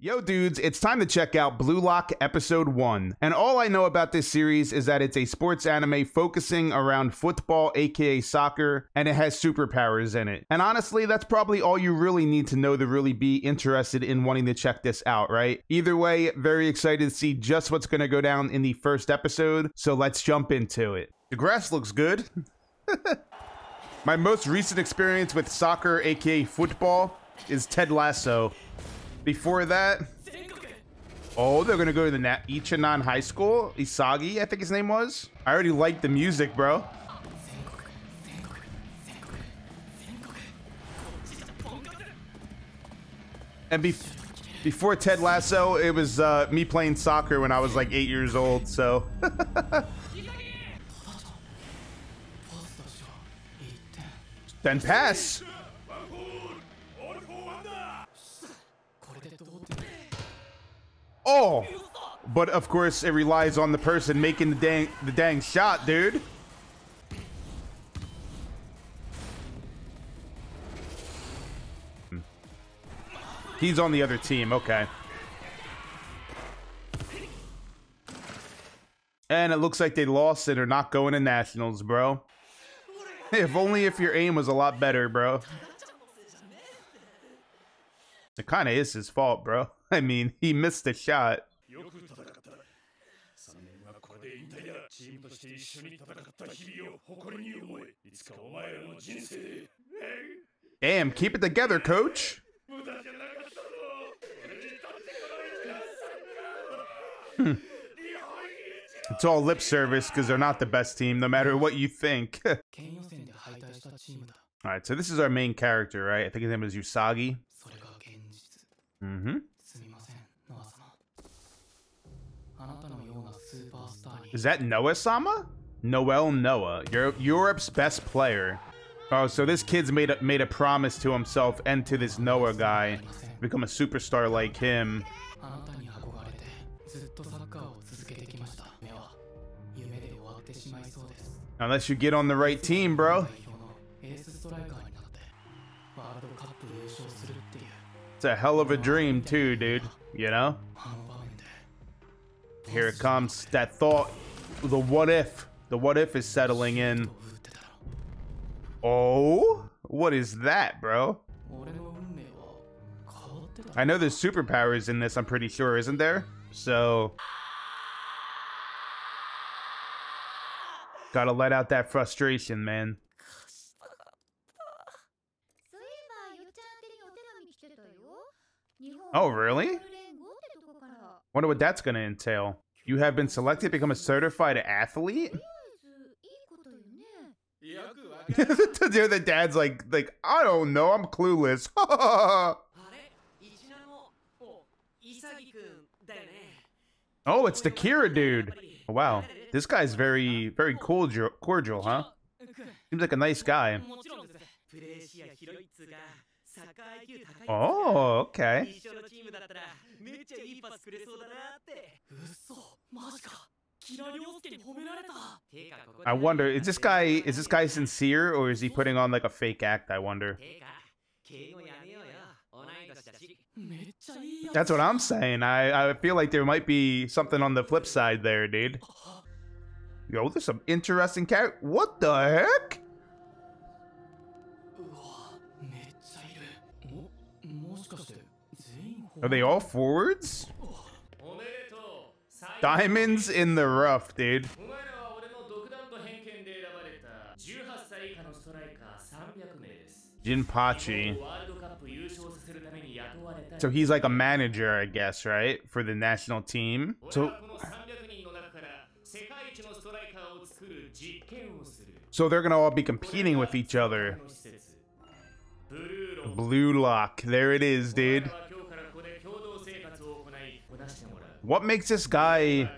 Yo, dudes, it's time to check out Blue Lock Episode 1. And all I know about this series is that it's a sports anime focusing around football, aka soccer, and it has superpowers in it. And honestly, that's probably all you really need to know to really be interested in wanting to check this out, right? Either way, very excited to see just what's going to go down in the first episode, so let's jump into it. The grass looks good. My most recent experience with soccer, aka football, is Ted Lasso. Before that, oh, they're gonna go to the Na- Ichinan High School. Isagi, I think his name was. I already like the music, bro. And be- before Ted Lasso, it was uh, me playing soccer when I was like eight years old. So. then pass. Oh, but of course it relies on the person making the dang the dang shot, dude. Hmm. He's on the other team. Okay. And it looks like they lost and are not going to nationals, bro. If only if your aim was a lot better, bro. It kind of is his fault, bro. I mean, he missed a shot. Damn, keep it together, coach. Hmm. It's all lip service because they're not the best team, no matter what you think. all right, so this is our main character, right? I think his name is Usagi. Mm-hmm. Is that Noa-sama? Noel Noa, Europe's best player. Oh, so this kid's made a, made a promise to himself and to this Noa guy become a superstar like him. Unless you get on the right team, bro. It's a hell of a dream too, dude. You know? Here it comes. That thought. The what if. The what if is settling in. Oh? What is that, bro? I know there's superpowers in this, I'm pretty sure, isn't there? So... Gotta let out that frustration, man. Oh, really? Wonder what that's gonna entail. You have been selected to become a certified athlete? the dad's like, like, I don't know, I'm clueless. oh, it's the Kira dude. Wow, this guy's very, very cordial, cordial, huh? Seems like a nice guy. Oh, okay. I wonder, is this guy is this guy sincere or is he putting on like a fake act? I wonder. That's what I'm saying. I, I feel like there might be something on the flip side there, dude. Yo, there's some interesting character. What the heck? Are they all forwards? Diamonds in the rough, dude. Jinpachi. So he's like a manager, I guess, right? For the national team. So So they're gonna all be competing with each other. Blue lock. There it is, dude. What makes this guy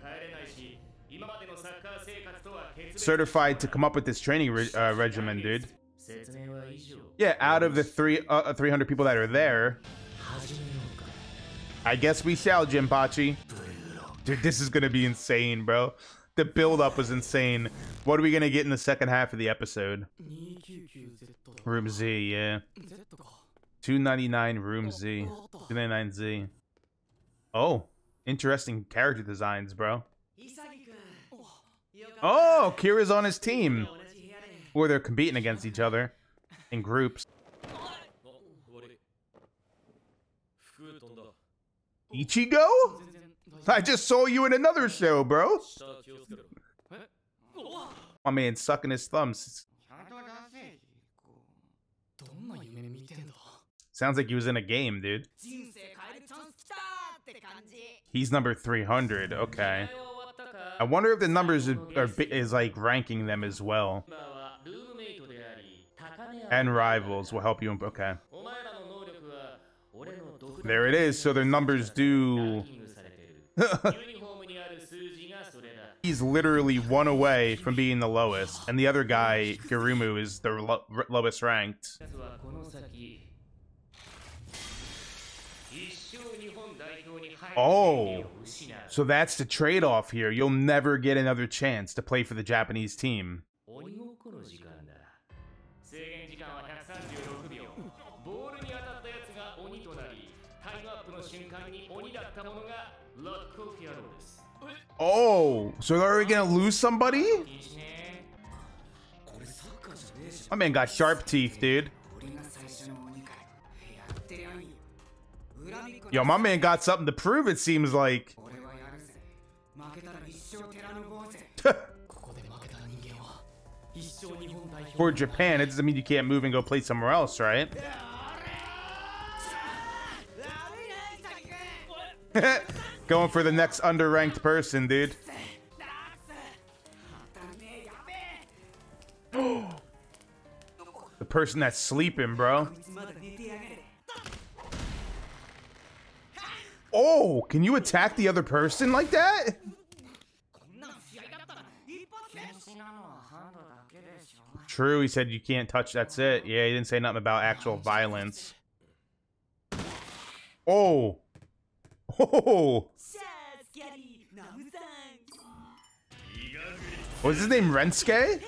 certified to come up with this training re uh, regimen, dude? Yeah, out of the three uh, 300 people that are there, I guess we shall, Jinpachi. Dude, this is gonna be insane, bro. The build-up was insane. What are we gonna get in the second half of the episode? Room Z, yeah. 299 Room Z. 299Z. Oh, interesting character designs, bro. Oh, Kira's on his team. Or they're competing against each other in groups. Ichigo? I just saw you in another show, bro. My man sucking his thumbs. Sounds like he was in a game, dude. He's number 300. Okay. I wonder if the numbers are, are is like ranking them as well. And rivals will help you. Okay. There it is. So their numbers do. He's literally one away from being the lowest, and the other guy, Gurimu, is the lo lowest ranked. Oh, so that's the trade-off here. You'll never get another chance to play for the Japanese team. Oh, so they're we gonna lose somebody? My man got sharp teeth, dude. Yo, my man got something to prove, it seems like. For Japan, it doesn't mean you can't move and go play somewhere else, right? Going for the next underranked person, dude. the person that's sleeping, bro. Oh, can you attack the other person like that? True, he said you can't touch, that's it. Yeah, he didn't say nothing about actual violence. Oh. Oh. What's his name? Rensuke?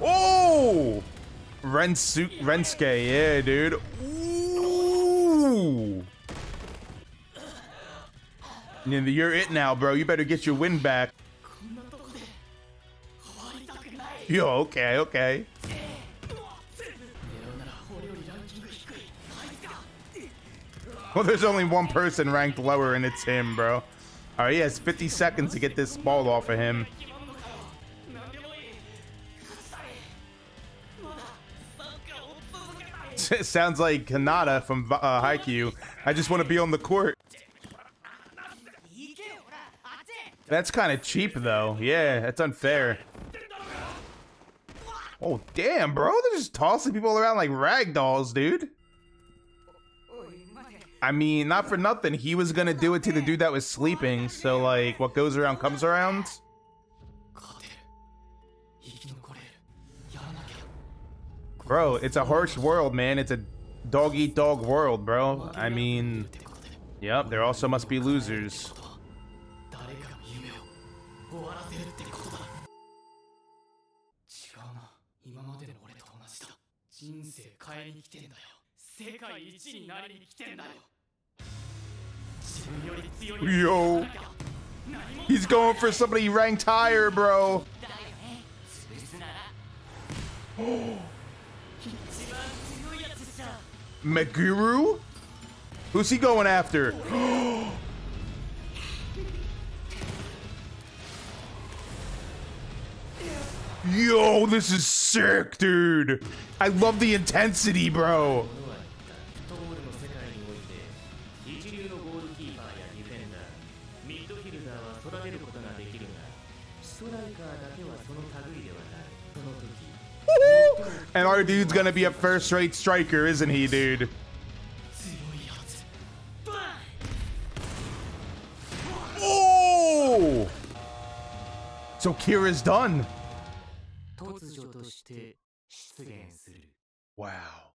Oh! Rensu Rensuke, yeah, dude. Ooh. You're it now, bro. You better get your win back. Yo, okay, okay. Well, there's only one person ranked lower, and it's him, bro. All right, he has 50 seconds to get this ball off of him. Sounds like Hinata from uh, Haikyuu. I just want to be on the court. That's kind of cheap, though. Yeah, that's unfair. Oh, damn, bro. They're just tossing people around like rag dolls, dude. I mean, not for nothing. He was going to do it to the dude that was sleeping. So, like, what goes around comes around. Bro, it's a harsh world, man. It's a dog-eat-dog -dog world, bro. I mean, yep, there also must be losers. 人生変えに来てんだよ世界一になりに来てんだよ自分より強い Yo He's going for somebody ranked higher, bro. Meguru? Who's he going after? Yo, this is sick, dude. I love the intensity, bro. And our dude's gonna be a first-rate striker, isn't he, dude? Oh! So Kira's done. 突如として出現する。Wow.